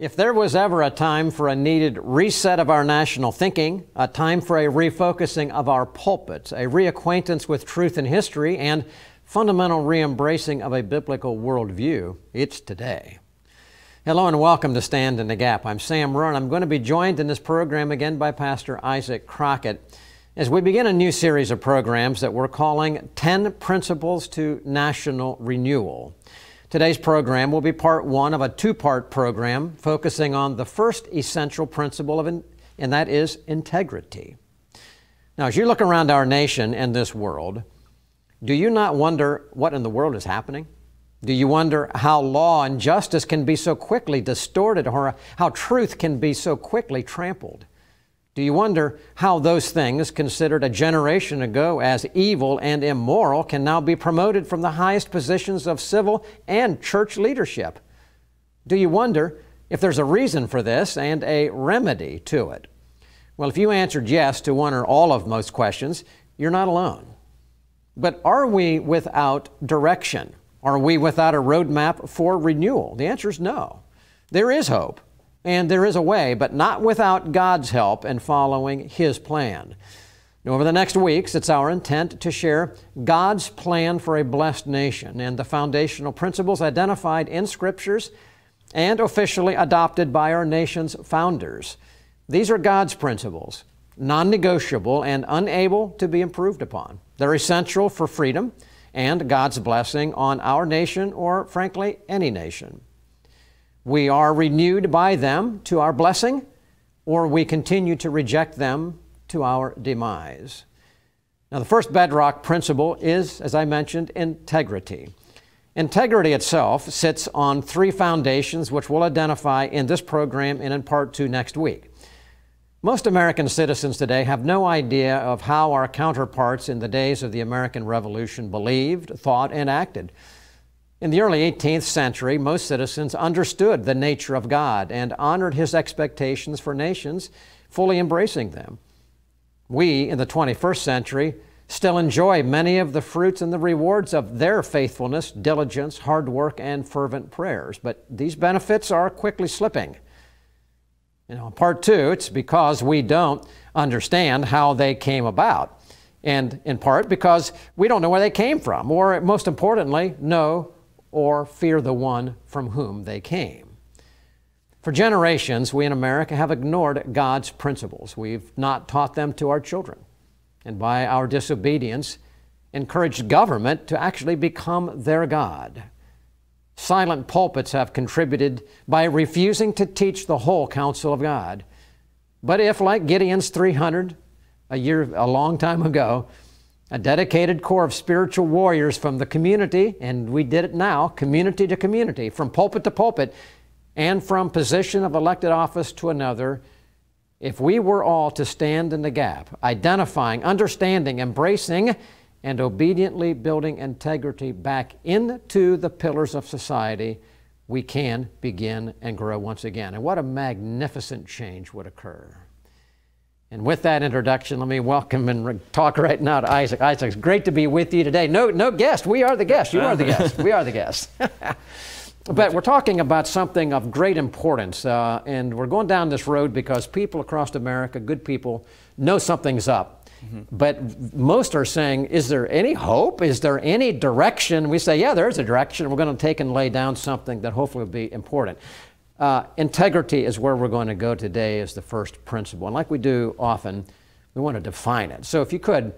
If there was ever a time for a needed reset of our national thinking, a time for a refocusing of our pulpits, a reacquaintance with truth and history, and fundamental re-embracing of a biblical worldview, it's today. Hello and welcome to Stand in the Gap. I'm Sam Rohrer. I'm going to be joined in this program again by Pastor Isaac Crockett as we begin a new series of programs that we're calling 10 Principles to National Renewal. Today's program will be part one of a two part program focusing on the first essential principle, of in, and that is integrity. Now, as you look around our nation and this world, do you not wonder what in the world is happening? Do you wonder how law and justice can be so quickly distorted or how truth can be so quickly trampled? Do you wonder how those things, considered a generation ago as evil and immoral, can now be promoted from the highest positions of civil and church leadership? Do you wonder if there's a reason for this and a remedy to it? Well, if you answered yes to one or all of most questions, you're not alone. But are we without direction? Are we without a roadmap for renewal? The answer is no. There is hope. And there is a way, but not without God's help and following His plan. Now, over the next weeks, it's our intent to share God's plan for a blessed nation and the foundational principles identified in Scriptures and officially adopted by our nation's founders. These are God's principles, non negotiable and unable to be improved upon. They're essential for freedom and God's blessing on our nation or, frankly, any nation we are renewed by them to our blessing, or we continue to reject them to our demise. Now, the first bedrock principle is, as I mentioned, integrity. Integrity itself sits on three foundations, which we'll identify in this program and in part two next week. Most American citizens today have no idea of how our counterparts in the days of the American Revolution believed, thought, and acted. In the early 18th century, most citizens understood the nature of God and honored His expectations for nations, fully embracing them. We, in the 21st century, still enjoy many of the fruits and the rewards of their faithfulness, diligence, hard work, and fervent prayers. But these benefits are quickly slipping. You know, in part two, it's because we don't understand how they came about. And in part because we don't know where they came from, or most importantly, know or fear the one from whom they came. For generations, we in America have ignored God's principles. We've not taught them to our children. And by our disobedience, encouraged government to actually become their God. Silent pulpits have contributed by refusing to teach the whole counsel of God. But if, like Gideon's 300 a year, a long time ago, a dedicated corps of spiritual warriors from the community, and we did it now, community to community, from pulpit to pulpit, and from position of elected office to another, if we were all to stand in the gap, identifying, understanding, embracing, and obediently building integrity back into the pillars of society, we can begin and grow once again. And what a magnificent change would occur. And with that introduction, let me welcome and talk right now to Isaac. Isaac, it's great to be with you today. No, no guest. We are the guest. You are the guest. We are the guest. but we're talking about something of great importance, uh, and we're going down this road because people across America, good people, know something's up. Mm-hmm. But most are saying, is there any hope? Is there any direction? We say, yeah, there is a direction. We're going to take and lay down something that hopefully will be important. Uh, integrity is where we're going to go today as the first principle. And like we do often, we want to define it. So if you could,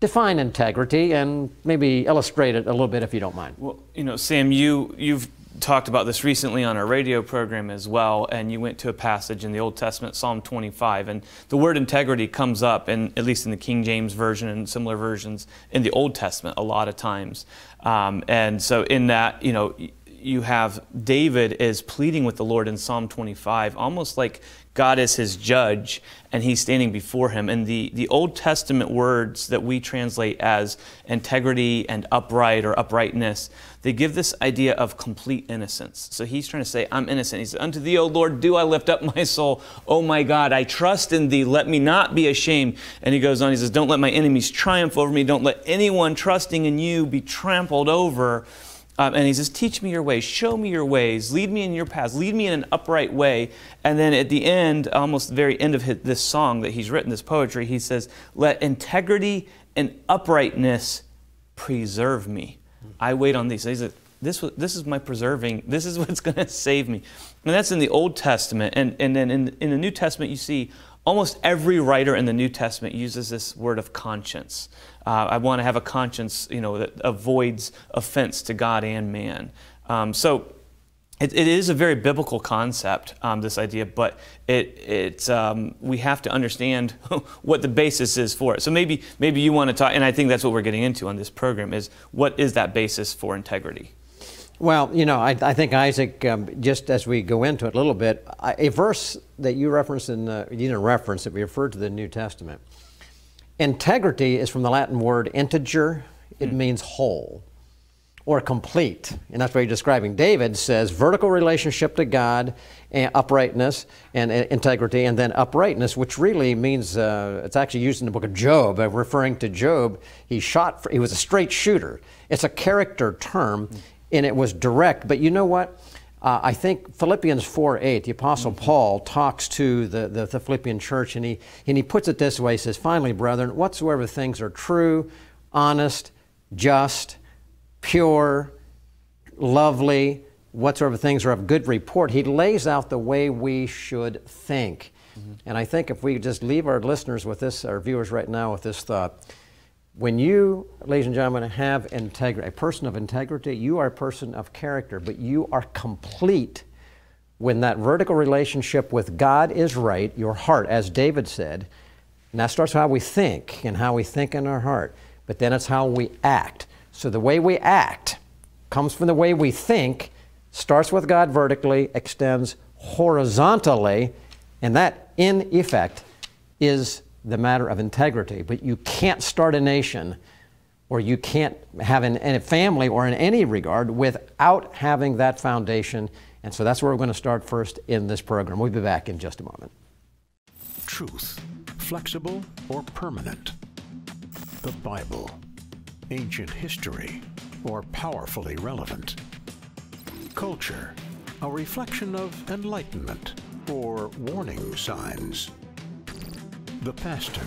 define integrity and maybe illustrate it a little bit if you don't mind. Well, you know, Sam, you, you've talked about this recently on our radio program as well, and you went to a passage in the Old Testament, Psalm 25, and the word integrity comes up, in, at least in the King James Version and similar versions in the Old Testament a lot of times. Um, and so in that, you know, you have David is pleading with the Lord in Psalm 25, almost like God is his judge and he's standing before him. And the, the Old Testament words that we translate as integrity and upright or uprightness, they give this idea of complete innocence. So he's trying to say, I'm innocent. He says, Unto thee, O Lord, do I lift up my soul. Oh my God, I trust in thee. Let me not be ashamed. And he goes on, he says, Don't let my enemies triumph over me. Don't let anyone trusting in you be trampled over. Um, and he says, Teach me your ways, show me your ways, lead me in your paths, lead me in an upright way. And then at the end, almost the very end of his, this song that he's written, this poetry, he says, Let integrity and uprightness preserve me. I wait on these. He said, this, this is my preserving, this is what's going to save me. And that's in the Old Testament. And, and then in, in the New Testament, you see almost every writer in the New Testament uses this word of conscience. Uh, I want to have a conscience, you know, that avoids offense to God and man. Um, so it, it is a very biblical concept, um, this idea, but it, it, um, we have to understand what the basis is for it. So maybe, maybe you want to talk, and I think that's what we're getting into on this program, is what is that basis for integrity? Well, you know, I, I think Isaac, um, just as we go into it a little bit, a verse that you referenced in, the, you didn't reference it, we referred to the New Testament. Integrity is from the Latin word integer, it mm. means whole or complete. And that's what you're describing. David says vertical relationship to God, and uprightness and integrity, and then uprightness, which really means uh, it's actually used in the book of Job, uh, referring to Job. He shot, for, he was a straight shooter. It's a character term, and it was direct. But you know what? Uh, I think Philippians 4 8, the Apostle mm-hmm. Paul talks to the, the, the, Philippian church, and he, and he puts it this way He says, Finally, brethren, whatsoever things are true, honest, just, pure, lovely, whatsoever things are of good report, he lays out the way we should think. Mm-hmm. And I think if we just leave our listeners with this, our viewers right now with this thought, when you, ladies and gentlemen, have integrity, a person of integrity, you are a person of character, but you are complete when that vertical relationship with God is right, your heart, as David said, and that starts how we think and how we think in our heart, but then it's how we act. So the way we act comes from the way we think, starts with God vertically, extends horizontally, and that, in effect, is the matter of integrity. But you can't start a nation or you can't have an, a family or in any regard without having that foundation. And so that's where we're going to start first in this program. We'll be back in just a moment. Truth, flexible or permanent? The Bible, ancient history, or powerfully relevant? Culture, a reflection of enlightenment or warning signs? The pastor,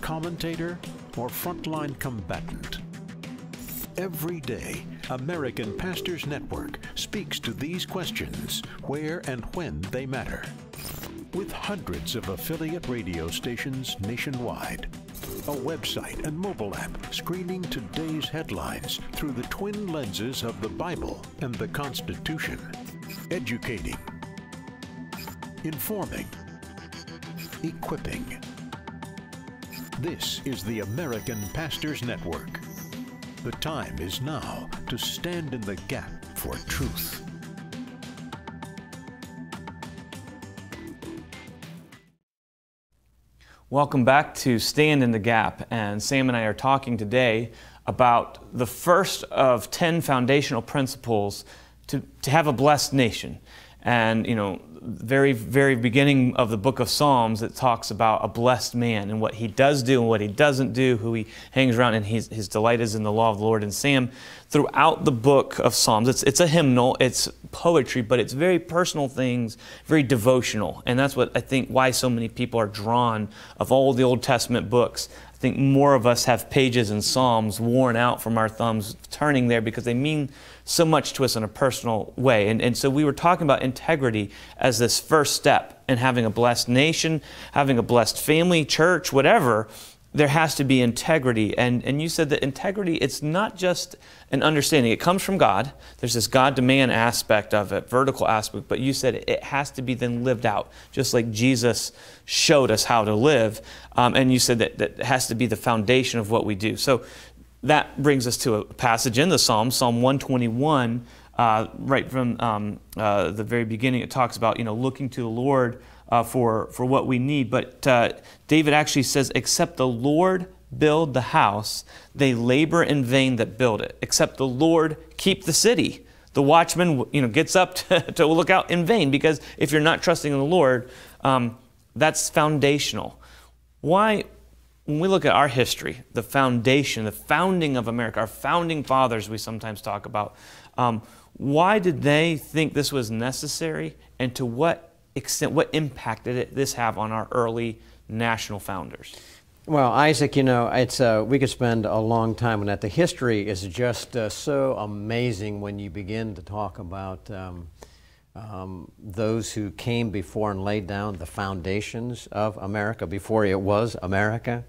commentator, or frontline combatant. Every day, American Pastors Network speaks to these questions where and when they matter. With hundreds of affiliate radio stations nationwide, a website and mobile app screening today's headlines through the twin lenses of the Bible and the Constitution, educating, informing, equipping. This is the American Pastors Network. The time is now to stand in the gap for truth. Welcome back to Stand in the Gap. And Sam and I are talking today about the first of 10 foundational principles to, to have a blessed nation. And, you know, very, very beginning of the book of Psalms, it talks about a blessed man and what he does do and what he doesn't do, who he hangs around, and his, his delight is in the law of the Lord. And Sam, throughout the book of Psalms, it's, it's a hymnal, it's poetry, but it's very personal things, very devotional. And that's what I think why so many people are drawn of all the Old Testament books. I think more of us have pages and Psalms worn out from our thumbs turning there because they mean so much to us in a personal way. And, and so we were talking about integrity as this first step in having a blessed nation, having a blessed family, church, whatever. There has to be integrity. And, and you said that integrity, it's not just an understanding. It comes from God. There's this God to man aspect of it, vertical aspect, but you said it has to be then lived out, just like Jesus showed us how to live. Um, and you said that that has to be the foundation of what we do. So that brings us to a passage in the Psalm, Psalm 121, uh, right from um, uh, the very beginning. It talks about you know looking to the Lord uh, for for what we need. But uh, David actually says, "Except the Lord build the house, they labor in vain that build it. Except the Lord keep the city." The watchman, you know, gets up to, to look out in vain because if you're not trusting in the Lord, um, that's foundational. Why when we look at our history, the foundation, the founding of America, our founding fathers, we sometimes talk about, um, why did they think this was necessary, and to what extent, what impact did it, this have on our early national founders? Well, Isaac, you know, it's uh, we could spend a long time on that. The history is just uh, so amazing when you begin to talk about um, um, those who came before and laid down the foundations of America before it was America.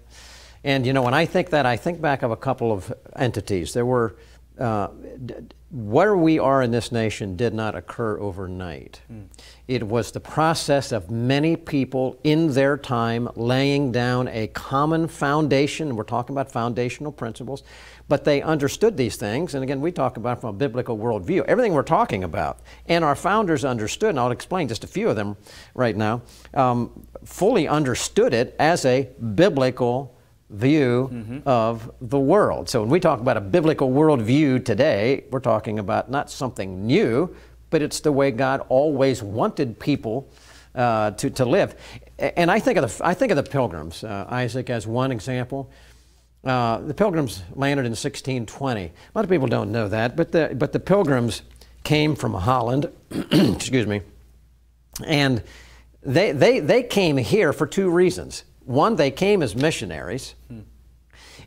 And you know, when I think that, I think back of a couple of entities. There were uh, where we are in this nation did not occur overnight. Mm. It was the process of many people in their time laying down a common foundation. We're talking about foundational principles, but they understood these things. And again, we talk about from a biblical worldview. Everything we're talking about, and our founders understood, and I'll explain just a few of them right now, um, fully understood it as a biblical view mm-hmm. of the world. So when we talk about a biblical worldview today, we're talking about not something new, but it's the way God always wanted people uh, to, to live. And I think of the, I think of the pilgrims, uh, Isaac, as one example. Uh, the pilgrims landed in 1620. A lot of people don't know that, but the, but the pilgrims came from Holland, excuse me, and they, they, they came here for two reasons. One, they came as missionaries. Hmm.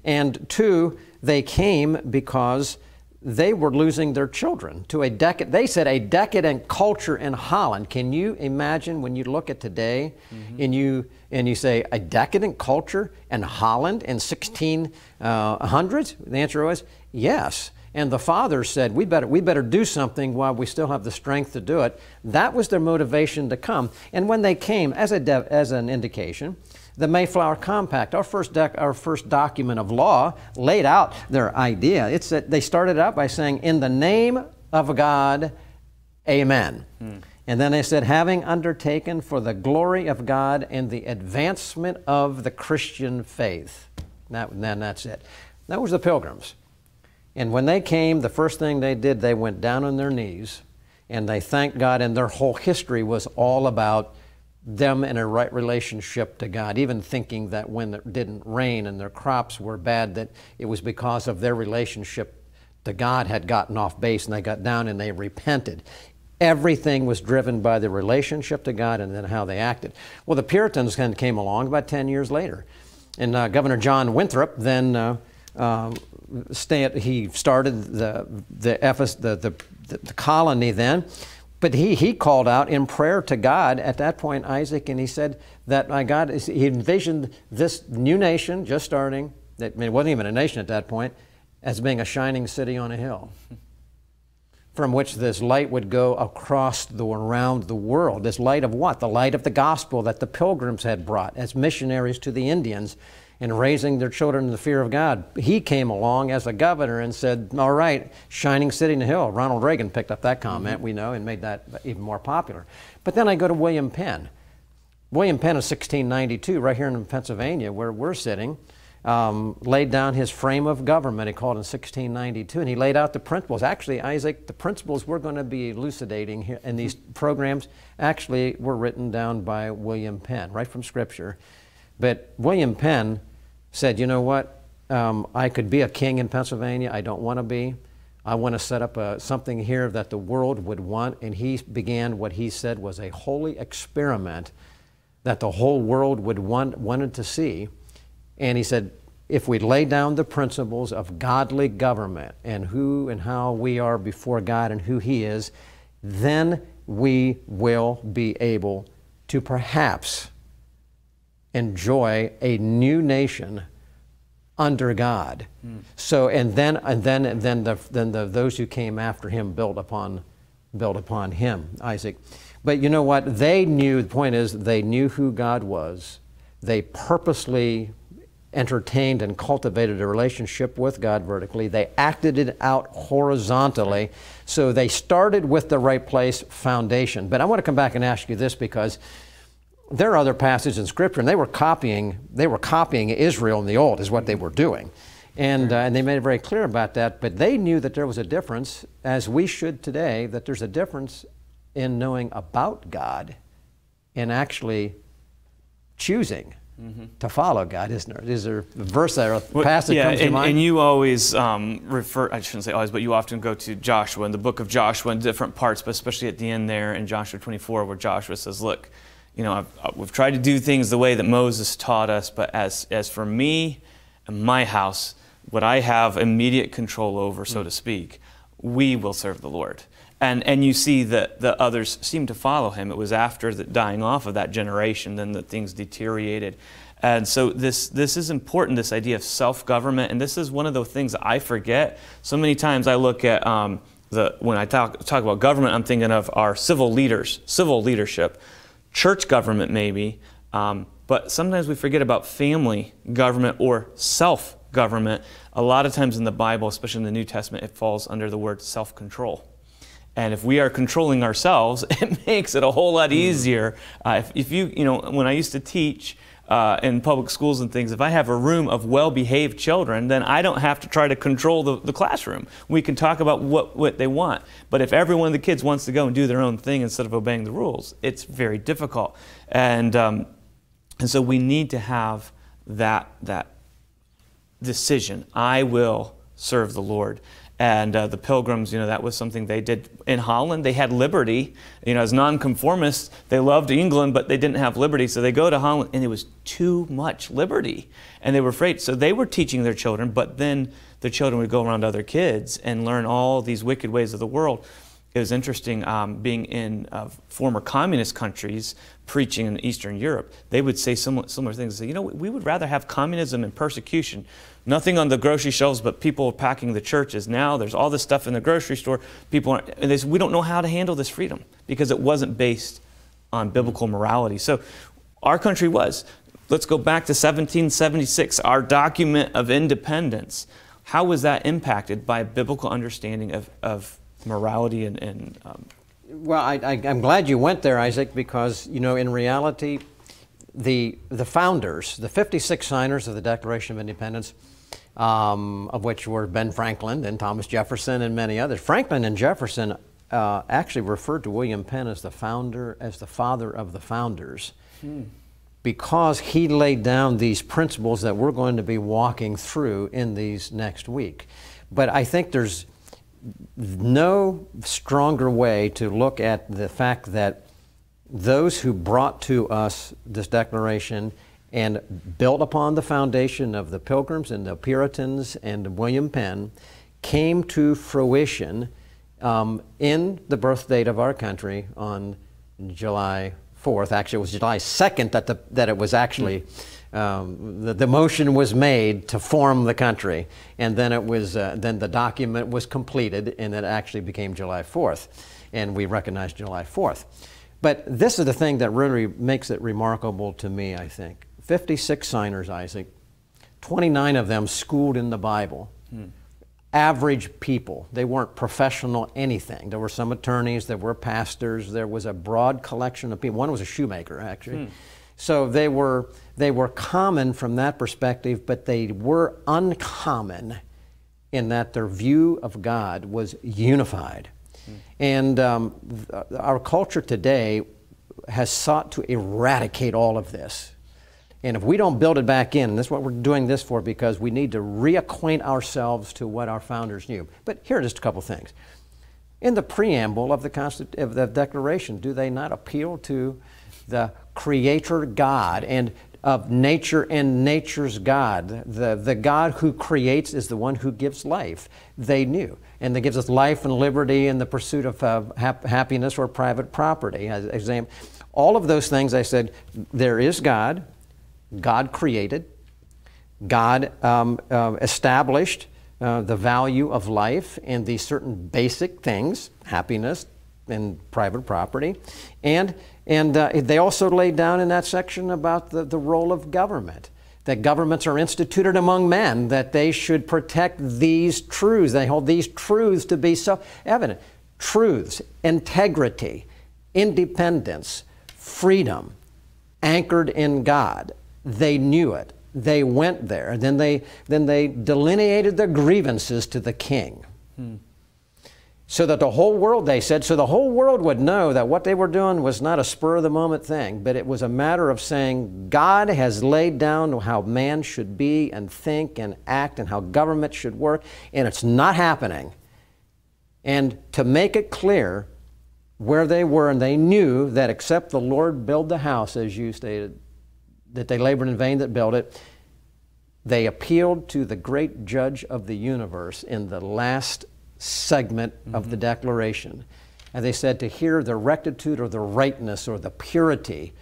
And two, they came because they were losing their children to a decadent, they said a decadent culture in Holland. Can you imagine when you look at today mm-hmm. and you and you say a decadent culture in Holland in 1600s? Uh, the answer was yes. And the father said, we better, we better do something while we still have the strength to do it. That was their motivation to come. And when they came, as, a de- as an indication, the Mayflower Compact, our first, dec- our first document of law, laid out their idea. It's that they started out by saying, In the name of God, amen. Hmm. And then they said, having undertaken for the glory of God and the advancement of the Christian faith. That, then that's it. That was the pilgrims. And when they came, the first thing they did, they went down on their knees and they thanked God, and their whole history was all about them in a right relationship to God, even thinking that when it didn't rain and their crops were bad, that it was because of their relationship to God had gotten off base and they got down and they repented. Everything was driven by the relationship to God and then how they acted. Well, the Puritans kind came along about 10 years later. And uh, Governor John Winthrop then uh, uh, he started the, the, the, the, the colony then but he, he called out in prayer to God at that point, Isaac, and he said that my God, he envisioned this new nation just starting, that, I mean, it wasn't even a nation at that point, as being a shining city on a hill from which this light would go across the around the world. This light of what? The light of the gospel that the pilgrims had brought as missionaries to the Indians in raising their children in the fear of God. He came along as a governor and said, All right, shining city in the hill. Ronald Reagan picked up that comment, mm-hmm. we know, and made that even more popular. But then I go to William Penn. William Penn of 1692, right here in Pennsylvania, where we're sitting, um, laid down his frame of government, he called in 1692, and he laid out the principles. Actually, Isaac, the principles we're going to be elucidating here in these programs actually were written down by William Penn, right from Scripture. But William Penn said, you know what? Um, I could be a king in Pennsylvania. I don't want to be. I want to set up a, something here that the world would want. And he began what he said was a holy experiment that the whole world would want, wanted to see. And he said, if we lay down the principles of godly government and who and how we are before God and who He is, then we will be able to perhaps enjoy a new nation under God. Mm. So, and then, and then, and then, the, then the, those who came after him built upon, built upon him, Isaac. But you know what? They knew, the point is, they knew who God was. They purposely entertained and cultivated a relationship with God vertically. They acted it out horizontally. So they started with the right place foundation. But I want to come back and ask you this because there are other passages in Scripture, and they were copying. They were copying Israel in the old, is what they were doing, and uh, and they made it very clear about that. But they knew that there was a difference, as we should today, that there's a difference in knowing about God, and actually choosing mm-hmm. to follow God, isn't there? Is there a verse there, a passage yeah, comes and, to mind? and you always um, refer, I shouldn't say always, but you often go to Joshua in the book of Joshua in different parts, but especially at the end there in Joshua 24, where Joshua says, Look, you know, I've, uh, we've tried to do things the way that Moses taught us, but as, as for me and my house, what I have immediate control over, so mm. to speak, we will serve the Lord. And, and you see that the others seem to follow him. It was after the dying off of that generation then that things deteriorated. And so this, this is important, this idea of self-government. And this is one of the things I forget. So many times I look at um, the, when I talk, talk about government, I'm thinking of our civil leaders, civil leadership, church government maybe, um, but sometimes we forget about family government or self government. A lot of times in the Bible, especially in the New Testament, it falls under the word self control. And if we are controlling ourselves, it makes it a whole lot hmm. easier. Uh, if, if, you, you know, when I used to teach uh, in public schools and things, if I have a room of well behaved children, then I don't have to try to control the, the classroom. We can talk about what, what they want. But if every one of the kids wants to go and do their own thing instead of obeying the rules, it's very difficult. And, um, and so we need to have that, that decision I will serve the Lord and uh, the pilgrims you know that was something they did in holland. They had liberty you know as nonconformists they loved england but they didn't have liberty. So they go to holland and it was too much liberty. And they were afraid. So they were teaching their children but then the children would go around other kids and learn all these wicked ways of the world it was interesting um, being in uh, former communist countries preaching in Eastern Europe. They would say similar, similar things. Say, you know, we would rather have communism and persecution. Nothing on the grocery shelves but people packing the churches. Now there's all this stuff in the grocery store. People aren't, and they say, we don't know how to handle this freedom because it wasn't based on biblical morality. So our country was. Let's go back to 1776, our document of independence. How was that impacted by a biblical understanding of, of morality and, and um, well, I, am glad you went there, Isaac, because you know, in reality, the the founders, the 56 signers of the Declaration of Independence, um, of which were Ben Franklin and Thomas Jefferson and many others. Franklin and Jefferson uh, actually referred to William Penn as the founder, as the father of the founders. Hmm. Because he laid down these principles that we're going to be walking through in these next week. But I think there's no stronger way to look at the fact that those who brought to us this declaration and built upon the foundation of the Pilgrims and the Puritans and William Penn came to fruition um, in the birth date of our country on July 4th. Actually, it was July 2nd that, the, that it was actually. Mm um, the, the, motion was made to form the country, and then it was uh, then the document was completed, and it actually became July 4th, and we recognized July 4th. But this is the thing that really makes it remarkable to me. I think 56 signers, Isaac, 29 of them schooled in the Bible. Hmm. Average people. They weren't professional anything. There were some attorneys, there were pastors, there was a broad collection of people. One was a shoemaker, actually. Hmm. So they were, they were common from that perspective, but they were uncommon in that their view of God was unified. Mm. And um, our culture today has sought to eradicate all of this. And if we don't build it back in, that's what we're doing this for, because we need to reacquaint ourselves to what our founders knew. But here are just a couple things. In the preamble of the, Constitu- of the Declaration, do they not appeal to the creator God and of nature and nature's God. The, the God who creates is the one who gives life. They knew. And that gives us life and liberty and the pursuit of uh, hap- happiness or private property. All of those things I said, there is God, God created, God um, uh, established uh, the value of life and these certain basic things, happiness and private property, and and uh, they also laid down in that section about the, the role of government, that governments are instituted among men, that they should protect these truths. They hold these truths to be so evident. Truths, integrity, independence, freedom, anchored in God. They knew it. They went there. Then they, then they delineated their grievances to the king. Hmm. So that the whole world, they said, so the whole world would know that what they were doing was not a spur of the moment thing, but it was a matter of saying God has laid down how man should be and think and act and how government should work, and it's not happening. And to make it clear where they were, and they knew that except the Lord build the house, as you stated, that they labored in vain that built it, they appealed to the great judge of the universe in the last segment mm-hmm. of the mm-hmm. declaration. And they said to hear the rectitude or the rightness or the purity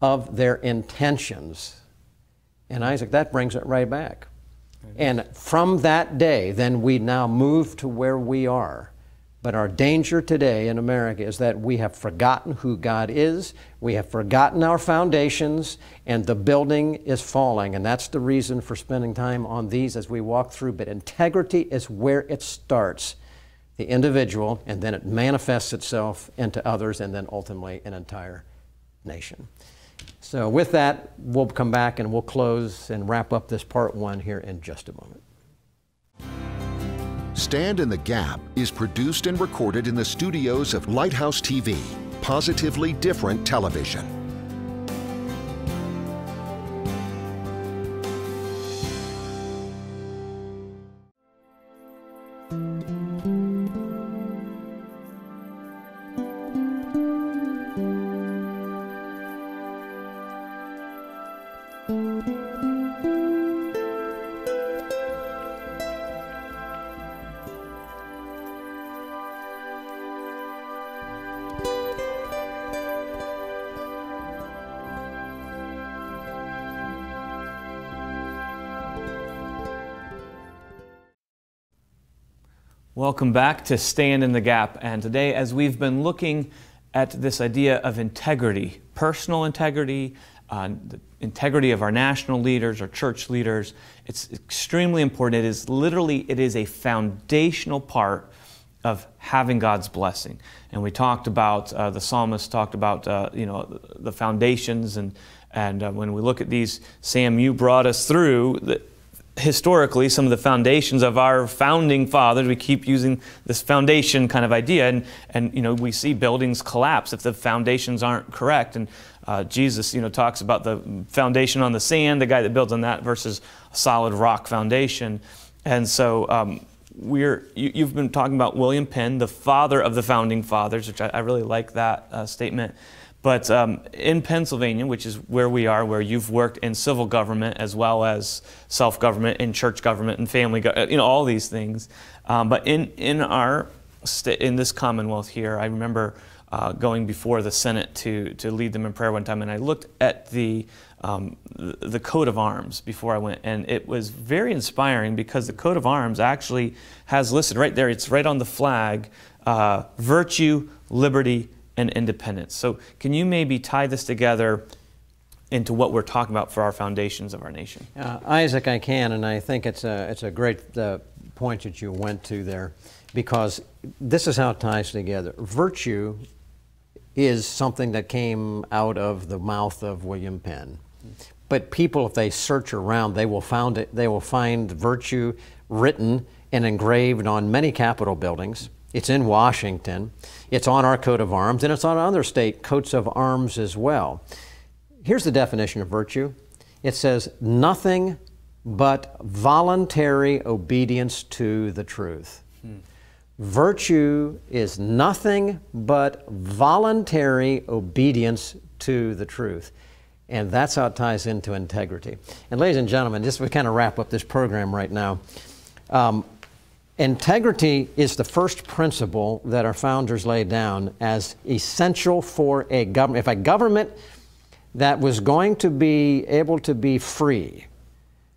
of their intentions. And Isaac, that brings it right back. And from that day, then we now move to where we are. But our danger today in America is that we have forgotten who God is, we have forgotten our foundations, and the building is falling. And that's the reason for spending time on these as we walk through. But integrity is where it starts the individual, and then it manifests itself into others, and then ultimately an entire nation. So, with that, we'll come back and we'll close and wrap up this part one here in just a moment. Stand in the Gap is produced and recorded in the studios of Lighthouse TV, positively different television. Welcome back to Stand in the Gap. And today, as we've been looking at this idea of integrity, personal integrity, uh, the integrity of our national leaders, our church leaders, it's extremely important. It is literally, it is a foundational part of having God's blessing. And we talked about, uh, the psalmist talked about, uh, you know, the foundations. And, and uh, when we look at these, Sam, you brought us through the, historically some of the foundations of our founding fathers. We keep using this foundation kind of idea, and, and you know we see buildings collapse if the foundations aren't correct. And uh, Jesus, you know, talks about the foundation on the sand, the guy that builds on that versus a solid rock foundation. And so um, we're you, have been talking about William Penn, the father of the founding fathers, which I, I really like that uh, statement. But um, in Pennsylvania, which is where we are, where you've worked in civil government as well as self government and church government and family, you know, all these things. Um, but in, in our in this Commonwealth here, I remember uh, going before the Senate to, to lead them in prayer one time, and I looked at the, um, the, the coat of arms before I went, and it was very inspiring because the coat of arms actually has listed right there, it's right on the flag, uh, virtue, liberty, and independence. So, can you maybe tie this together into what we're talking about for our foundations of our nation? Uh, Isaac, I can, and I think it's a, it's a great uh, point that you went to there because this is how it ties together. Virtue is something that came out of the mouth of William Penn. But people, if they search around, they will, found it, they will find virtue written and engraved on many Capitol buildings. It's in Washington. It's on our coat of arms, and it's on other state coats of arms as well. Here's the definition of virtue it says, nothing but voluntary obedience to the truth. Hmm. Virtue is nothing but voluntary obedience to the truth. And that's how it ties into integrity. And, ladies and gentlemen, just we kind of wrap up this program right now. Um, Integrity is the first principle that our founders laid down as essential for a government. If a government that was going to be able to be free,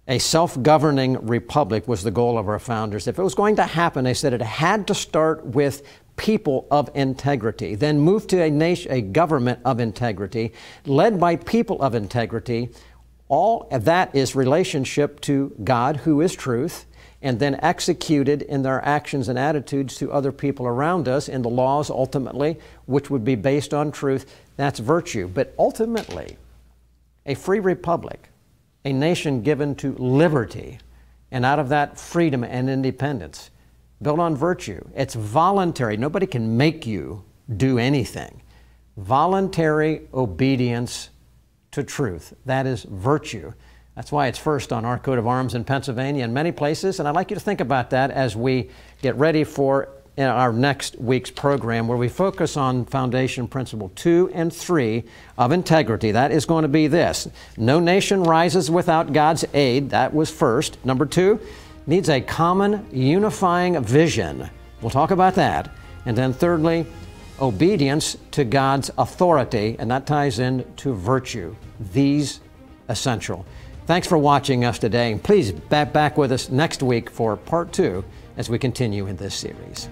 a self governing republic was the goal of our founders. If it was going to happen, they said it had to start with people of integrity, then move to a nation, a government of integrity, led by people of integrity. All of that is relationship to God, who is truth and then executed in their actions and attitudes to other people around us in the laws ultimately, which would be based on truth. That's virtue. But ultimately, a free republic, a nation given to liberty, and out of that freedom and independence built on virtue. It's voluntary. Nobody can make you do anything. Voluntary obedience to truth. That is virtue. That's why it's first on our coat of arms in Pennsylvania and many places. And I'd like you to think about that as we get ready for uh, our next week's program, where we focus on foundation principle two and three of integrity. That is going to be this no nation rises without God's aid. That was first. Number two, needs a common unifying vision. We'll talk about that. And then thirdly, obedience to God's authority, and that ties in to virtue. These essential. Thanks for watching us today, and please back with us next week for part two as we continue in this series.